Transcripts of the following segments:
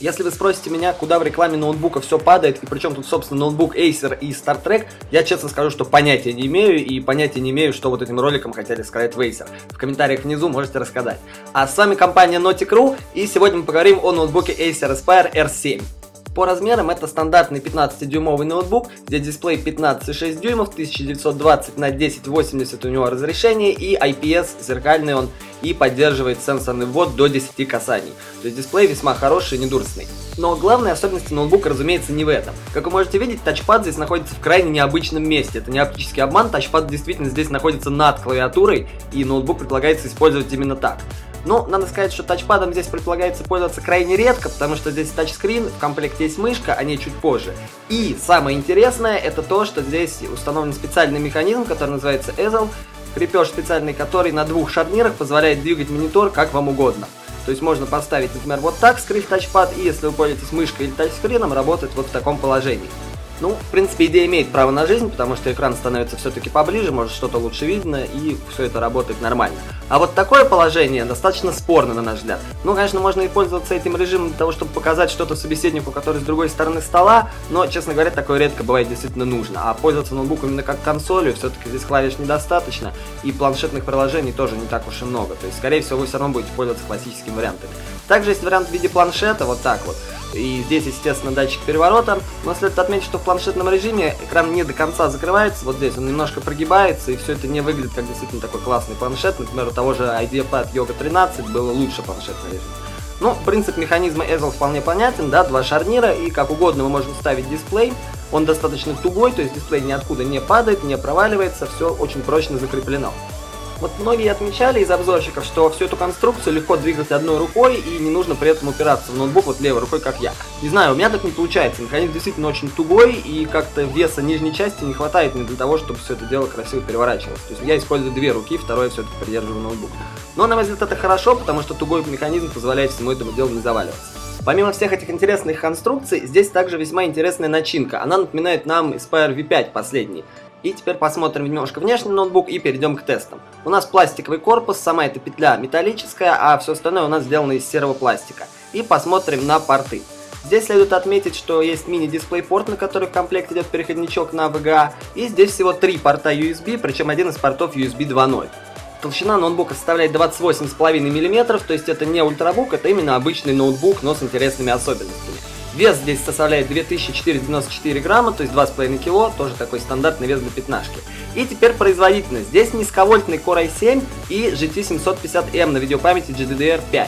Если вы спросите меня, куда в рекламе ноутбука все падает, и причем тут, собственно, ноутбук Acer и Star Trek, я честно скажу, что понятия не имею, и понятия не имею, что вот этим роликом хотели сказать в Acer. В комментариях внизу можете рассказать. А с вами компания Nautic.ru, и сегодня мы поговорим о ноутбуке Acer Aspire R7. По размерам это стандартный 15-дюймовый ноутбук, где дисплей 15,6 дюймов, 1920 на 1080 у него разрешение и IPS зеркальный он и поддерживает сенсорный ввод до 10 касаний. То есть дисплей весьма хороший и недурственный. Но главная особенность ноутбука, разумеется, не в этом. Как вы можете видеть, тачпад здесь находится в крайне необычном месте. Это не оптический обман, тачпад действительно здесь находится над клавиатурой, и ноутбук предлагается использовать именно так. Но надо сказать, что тачпадом здесь предполагается пользоваться крайне редко, потому что здесь тачскрин, в комплекте есть мышка, а не чуть позже. И самое интересное, это то, что здесь установлен специальный механизм, который называется EZL, крепеж специальный, который на двух шарнирах позволяет двигать монитор как вам угодно. То есть можно поставить, например, вот так, скрыть тачпад, и если вы пользуетесь мышкой или тачскрином, работать вот в таком положении. Ну, в принципе, идея имеет право на жизнь, потому что экран становится все-таки поближе, может что-то лучше видно, и все это работает нормально. А вот такое положение достаточно спорно, на наш взгляд. Ну, конечно, можно и пользоваться этим режимом для того, чтобы показать что-то собеседнику, который с другой стороны стола, но, честно говоря, такое редко бывает действительно нужно. А пользоваться ноутбуком именно как консолью, все-таки здесь клавиш недостаточно, и планшетных приложений тоже не так уж и много. То есть, скорее всего, вы все равно будете пользоваться классическими вариантами. Также есть вариант в виде планшета, вот так вот. И здесь, естественно, датчик переворота. Но следует отметить, что в планшетном режиме экран не до конца закрывается. Вот здесь он немножко прогибается, и все это не выглядит как действительно такой классный планшет. Например, у того же IdeaPad Yoga 13 было лучше планшетный режим. Ну, принцип механизма EZL вполне понятен, да, два шарнира, и как угодно мы можем ставить дисплей. Он достаточно тугой, то есть дисплей ниоткуда не падает, не проваливается, все очень прочно закреплено. Вот многие отмечали из обзорщиков, что всю эту конструкцию легко двигать одной рукой и не нужно при этом упираться в ноутбук вот левой рукой, как я. Не знаю, у меня так не получается. Механизм действительно очень тугой и как-то веса нижней части не хватает не для того, чтобы все это дело красиво переворачивалось. То есть я использую две руки, второй все-таки придерживаю ноутбук. Но на мой взгляд это хорошо, потому что тугой механизм позволяет всему этому делу не заваливаться. Помимо всех этих интересных конструкций, здесь также весьма интересная начинка. Она напоминает нам Aspire V5 последний. И теперь посмотрим немножко внешний ноутбук и перейдем к тестам. У нас пластиковый корпус, сама эта петля металлическая, а все остальное у нас сделано из серого пластика. И посмотрим на порты. Здесь следует отметить, что есть мини-дисплей порт, на который в комплект идет переходничок на VGA, и здесь всего три порта USB, причем один из портов USB 2.0. Толщина ноутбука составляет 28,5 мм, то есть это не ультрабук, это именно обычный ноутбук, но с интересными особенностями. Вес здесь составляет 2494 грамма, то есть 2,5 кило, тоже такой стандартный вес для пятнашки. И теперь производительность. Здесь низковольтный Core i7 и GT750M на видеопамяти GDDR5.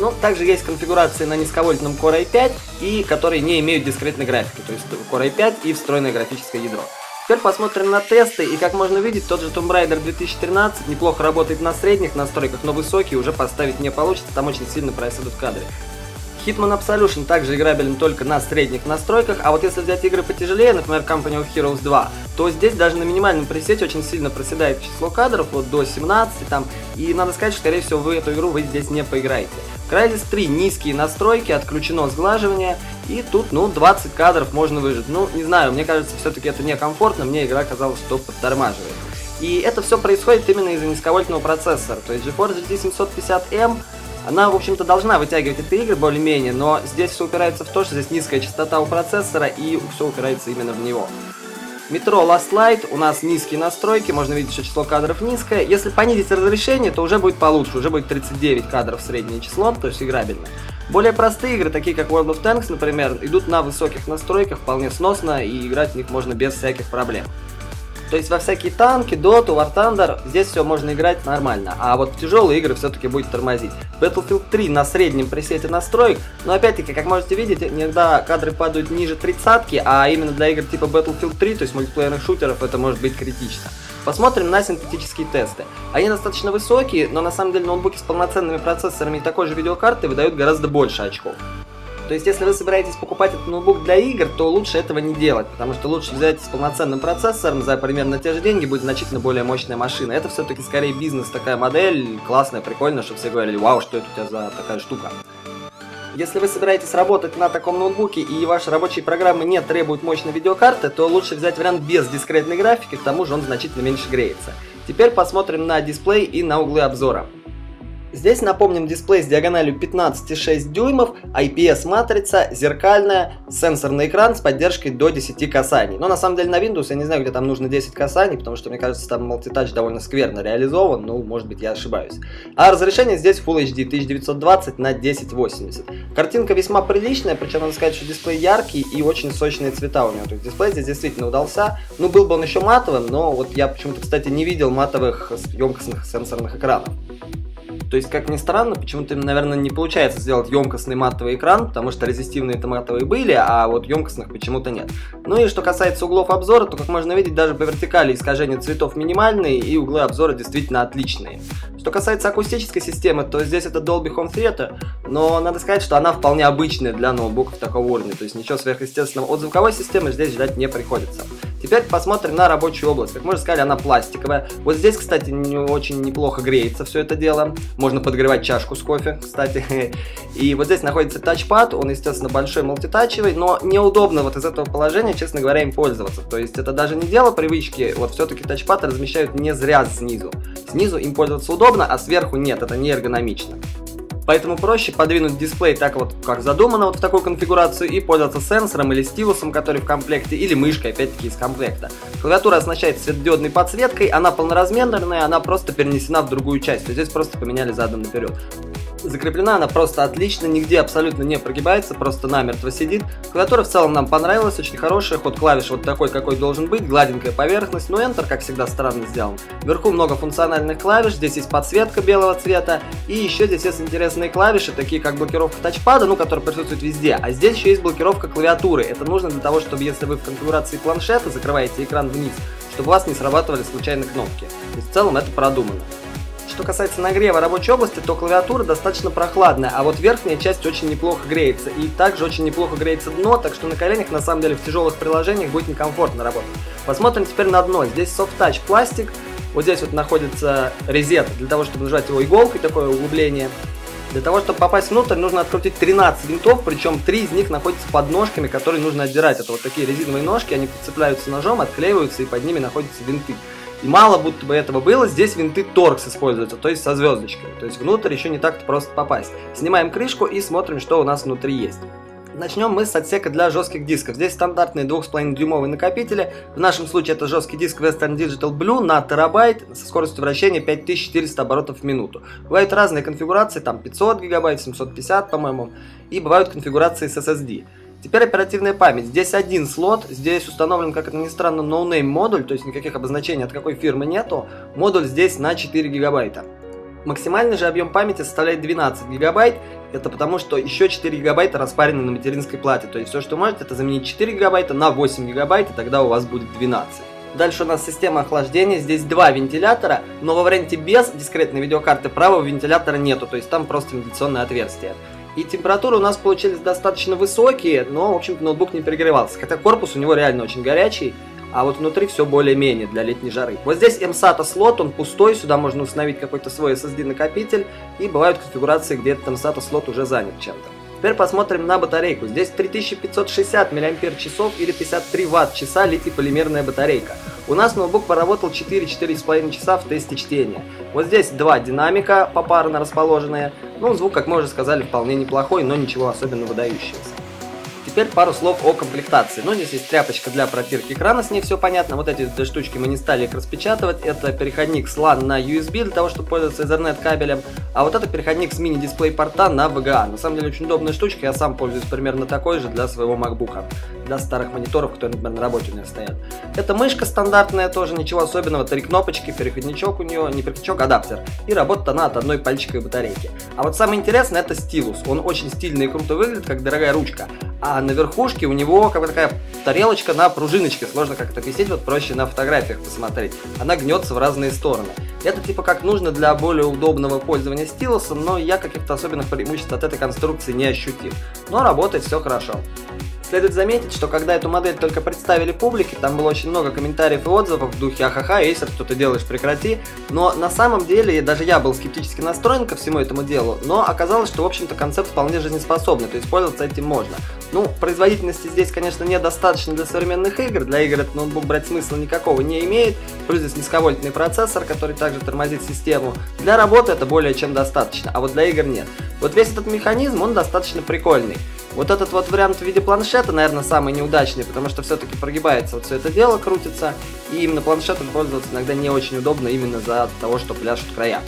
Ну, также есть конфигурации на низковольтном Core i5, и которые не имеют дискретной графики, то есть Core i5 и встроенное графическое ядро. Теперь посмотрим на тесты, и как можно видеть, тот же Tomb Raider 2013 неплохо работает на средних настройках, но высокие уже поставить не получится, там очень сильно проседают кадры. Hitman Absolution также играбелен только на средних настройках, а вот если взять игры потяжелее, например, Company of Heroes 2, то здесь даже на минимальном пресете очень сильно проседает число кадров, вот до 17 там, и надо сказать, что, скорее всего, вы эту игру вы здесь не поиграете. Crysis 3 низкие настройки, отключено сглаживание, и тут, ну, 20 кадров можно выжить. Ну, не знаю, мне кажется, все-таки это некомфортно, мне игра казалась, что подтормаживает. И это все происходит именно из-за низковольтного процессора, то есть GeForce GT 750M она, в общем-то, должна вытягивать эти игры более-менее, но здесь все упирается в то, что здесь низкая частота у процессора и все упирается именно в него. Метро Last Light, у нас низкие настройки, можно видеть, что число кадров низкое. Если понизить разрешение, то уже будет получше, уже будет 39 кадров среднее число, то есть играбельно. Более простые игры, такие как World of Tanks, например, идут на высоких настройках вполне сносно, и играть в них можно без всяких проблем. То есть во всякие танки, доту, War Thunder, здесь все можно играть нормально. А вот в тяжелые игры все-таки будет тормозить. Battlefield 3 на среднем пресете настроек, но опять-таки, как можете видеть, иногда кадры падают ниже тридцатки, а именно для игр типа Battlefield 3, то есть мультиплеерных шутеров, это может быть критично. Посмотрим на синтетические тесты. Они достаточно высокие, но на самом деле ноутбуки с полноценными процессорами и такой же видеокартой выдают гораздо больше очков. То есть, если вы собираетесь покупать этот ноутбук для игр, то лучше этого не делать, потому что лучше взять с полноценным процессором за примерно те же деньги, будет значительно более мощная машина. Это все-таки скорее бизнес, такая модель, классная, прикольная, чтобы все говорили, вау, что это у тебя за такая штука. Если вы собираетесь работать на таком ноутбуке и ваши рабочие программы не требуют мощной видеокарты, то лучше взять вариант без дискретной графики, к тому же он значительно меньше греется. Теперь посмотрим на дисплей и на углы обзора. Здесь напомним дисплей с диагональю 15,6 дюймов, IPS-матрица, зеркальная, сенсорный экран с поддержкой до 10 касаний. Но на самом деле на Windows я не знаю, где там нужно 10 касаний, потому что мне кажется там мультитач довольно скверно реализован, ну может быть я ошибаюсь. А разрешение здесь Full HD 1920 на 1080. Картинка весьма приличная, причем надо сказать, что дисплей яркий и очень сочные цвета у него. То есть дисплей здесь действительно удался. Ну был бы он еще матовым, но вот я почему-то, кстати, не видел матовых емкостных сенсорных экранов. То есть, как ни странно, почему-то, наверное, не получается сделать емкостный матовый экран, потому что резистивные это матовые были, а вот емкостных почему-то нет. Ну и что касается углов обзора, то, как можно видеть, даже по вертикали искажения цветов минимальные, и углы обзора действительно отличные. Что касается акустической системы, то здесь это Dolby Home Theater, но надо сказать, что она вполне обычная для ноутбуков такого уровня, то есть ничего сверхъестественного от звуковой системы здесь ждать не приходится. Теперь посмотрим на рабочую область. Как мы уже сказали, она пластиковая. Вот здесь, кстати, не очень неплохо греется все это дело. Можно подогревать чашку с кофе, кстати. И вот здесь находится тачпад, он, естественно, большой, мультитачевый, но неудобно вот из этого положения, честно говоря, им пользоваться. То есть это даже не дело привычки, вот все-таки тачпад размещают не зря снизу. Снизу им пользоваться удобно, а сверху нет, это не эргономично. Поэтому проще подвинуть дисплей так вот, как задумано, вот в такую конфигурацию, и пользоваться сенсором или стилусом, который в комплекте, или мышкой, опять-таки, из комплекта. Клавиатура оснащается светодиодной подсветкой, она полноразмерная, она просто перенесена в другую часть, то есть здесь просто поменяли задом наперед. Закреплена она просто отлично, нигде абсолютно не прогибается, просто намертво сидит. Клавиатура в целом нам понравилась, очень хорошая, ход клавиш вот такой, какой должен быть, гладенькая поверхность, но Enter, как всегда, странно сделан. Вверху много функциональных клавиш, здесь есть подсветка белого цвета, и еще здесь есть интересные клавиши, такие как блокировка тачпада, ну, которая присутствует везде, а здесь еще есть блокировка клавиатуры. Это нужно для того, чтобы если вы в конфигурации планшета закрываете экран вниз, чтобы у вас не срабатывали случайно кнопки. То есть в целом это продумано. Что касается нагрева рабочей области, то клавиатура достаточно прохладная, а вот верхняя часть очень неплохо греется. И также очень неплохо греется дно, так что на коленях на самом деле в тяжелых приложениях будет некомфортно работать. Посмотрим теперь на дно. Здесь Soft Touch пластик, вот здесь вот находится резет для того, чтобы нажать его иголкой, такое углубление. Для того, чтобы попасть внутрь, нужно открутить 13 винтов, причем 3 из них находятся под ножками, которые нужно отдирать. Это вот такие резиновые ножки, они подцепляются ножом, отклеиваются и под ними находятся винты. И мало будто бы этого было, здесь винты торкс используются, то есть со звездочками. То есть внутрь еще не так-то просто попасть. Снимаем крышку и смотрим, что у нас внутри есть. Начнем мы с отсека для жестких дисков. Здесь стандартные 2,5 дюймовые накопители. В нашем случае это жесткий диск Western Digital Blue на терабайт со скоростью вращения 5400 оборотов в минуту. Бывают разные конфигурации, там 500 гигабайт, 750, по-моему, и бывают конфигурации с SSD. Теперь оперативная память. Здесь один слот, здесь установлен, как это ни странно, no-name модуль, то есть никаких обозначений от какой фирмы нету. Модуль здесь на 4 гигабайта. Максимальный же объем памяти составляет 12 гигабайт, это потому что еще 4 гигабайта распарены на материнской плате, то есть все, что можете, это заменить 4 гигабайта на 8 гигабайт, и тогда у вас будет 12. Дальше у нас система охлаждения, здесь два вентилятора, но во варианте без дискретной видеокарты правого вентилятора нету, то есть там просто вентиляционное отверстие. И температуры у нас получились достаточно высокие, но, в общем-то, ноутбук не перегревался. Хотя корпус у него реально очень горячий, а вот внутри все более-менее для летней жары. Вот здесь MSATA слот, он пустой, сюда можно установить какой-то свой SSD накопитель, и бывают конфигурации, где этот MSATA слот уже занят чем-то. Теперь посмотрим на батарейку. Здесь 3560 мАч или 53 Вт-часа литий-полимерная батарейка. У нас ноутбук поработал 4-4,5 часа в тесте чтения. Вот здесь два динамика попарно расположенные. Ну, звук, как мы уже сказали, вполне неплохой, но ничего особенно выдающегося. Теперь пару слов о комплектации. Ну, здесь есть тряпочка для протирки экрана, с ней все понятно. Вот эти две штучки мы не стали их распечатывать. Это переходник с LAN на USB для того, чтобы пользоваться Ethernet кабелем. А вот это переходник с мини-дисплей порта на VGA. На самом деле очень удобная штучка, я сам пользуюсь примерно такой же для своего MacBook. Для старых мониторов, которые, например, на работе у меня стоят. Это мышка стандартная, тоже ничего особенного. Три кнопочки, переходничок у нее, не переходничок, а адаптер. И работает она от одной пальчиковой батарейки. А вот самое интересное это стилус. Он очень стильный и круто выглядит, как дорогая ручка а на верхушке у него как бы такая тарелочка на пружиночке, сложно как-то объяснить, вот проще на фотографиях посмотреть. Она гнется в разные стороны. Это типа как нужно для более удобного пользования стилусом, но я каких-то особенных преимуществ от этой конструкции не ощутил. Но работает все хорошо. Следует заметить, что когда эту модель только представили публике, там было очень много комментариев и отзывов в духе «Ахаха, Acer, что ты делаешь, прекрати». Но на самом деле, даже я был скептически настроен ко всему этому делу, но оказалось, что, в общем-то, концепт вполне жизнеспособный, то есть пользоваться этим можно. Ну, производительности здесь, конечно, недостаточно для современных игр, для игр этот ноутбук брать смысла никакого не имеет, плюс здесь низковольтный процессор, который также тормозит систему. Для работы это более чем достаточно, а вот для игр нет. Вот весь этот механизм, он достаточно прикольный. Вот этот вот вариант в виде планшета, наверное, самый неудачный, потому что все-таки прогибается вот все это дело, крутится, и именно планшетом пользоваться иногда не очень удобно именно за того, что пляшут края.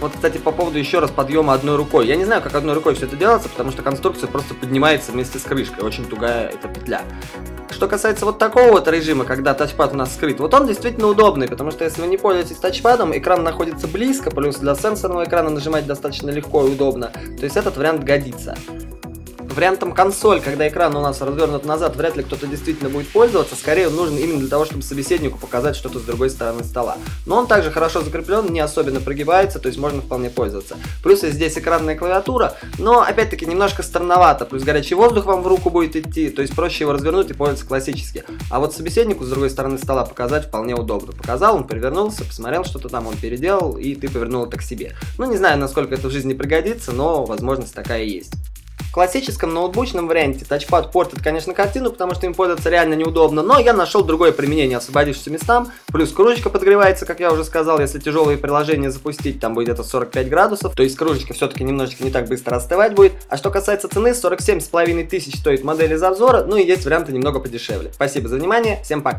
Вот, кстати, по поводу еще раз подъема одной рукой. Я не знаю, как одной рукой все это делается, потому что конструкция просто поднимается вместе с крышкой. Очень тугая эта петля. Что касается вот такого вот режима, когда тачпад у нас скрыт, вот он действительно удобный, потому что если вы не пользуетесь тачпадом, экран находится близко, плюс для сенсорного экрана нажимать достаточно легко и удобно, то есть этот вариант годится вариантом консоль, когда экран у нас развернут назад, вряд ли кто-то действительно будет пользоваться. Скорее он нужен именно для того, чтобы собеседнику показать что-то с другой стороны стола. Но он также хорошо закреплен, не особенно прогибается, то есть можно вполне пользоваться. Плюс здесь экранная клавиатура, но опять-таки немножко странновато. Плюс горячий воздух вам в руку будет идти, то есть проще его развернуть и пользоваться классически. А вот собеседнику с другой стороны стола показать вполне удобно. Показал, он перевернулся, посмотрел что-то там, он переделал, и ты повернул это к себе. Ну не знаю, насколько это в жизни пригодится, но возможность такая есть классическом ноутбучном варианте тачпад портит, конечно, картину, потому что им пользоваться реально неудобно, но я нашел другое применение освободившимся местам, плюс кружечка подогревается, как я уже сказал, если тяжелые приложения запустить, там будет где-то 45 градусов, то есть кружечка все-таки немножечко не так быстро остывать будет. А что касается цены, 47,5 тысяч стоит модель из обзора, ну и есть варианты немного подешевле. Спасибо за внимание, всем пока!